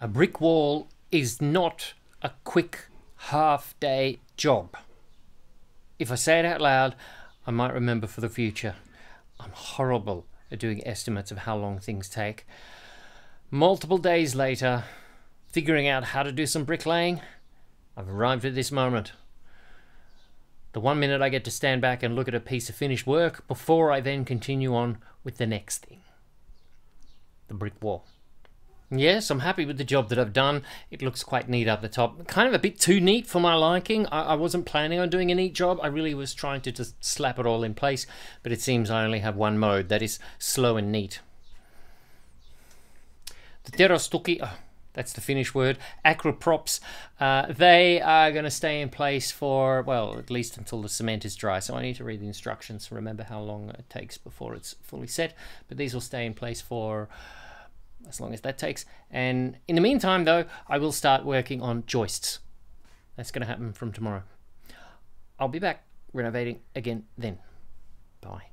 A brick wall is not a quick half day job. If I say it out loud, I might remember for the future. I'm horrible at doing estimates of how long things take. Multiple days later, figuring out how to do some bricklaying, I've arrived at this moment. The one minute I get to stand back and look at a piece of finished work before I then continue on with the next thing the brick wall. Yes, I'm happy with the job that I've done. It looks quite neat up the top. Kind of a bit too neat for my liking. I, I, wasn't planning on doing a neat job. I really was trying to just slap it all in place, but it seems I only have one mode, that is slow and neat. The Terästuki, oh, that's the Finnish word, Acrow props, uh, they are going to stay in place for, well, at least until the cement is dry. So I need to read the instructions to remember how long it takes before it's fully set. But these will stay in place for as long as that takes. And in the meantime, though, I will start working on joists. That's going to happen from tomorrow. I'll be back renovating again then. Bye.